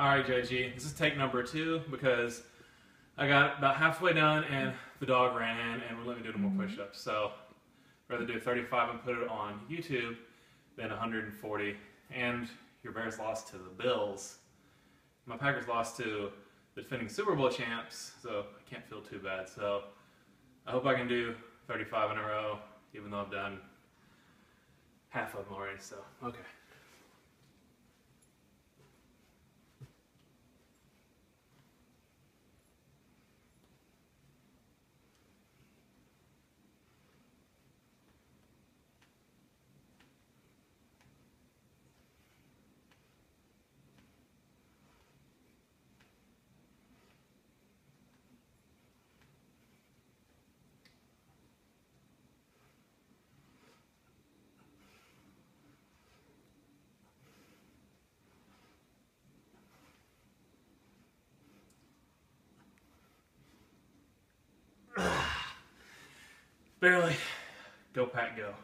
All right, JG, this is take number two because I got about halfway done and the dog ran in and we let me do no more mm-hmm. push-ups. So rather do 35 and put it on YouTube than 140. And your Bears lost to the Bills. My Packers lost to the defending Super Bowl champs, so I can't feel too bad. So I hope I can do 35 in a row, even though I've done half of them already. So okay. Barely. Go, Pack, go.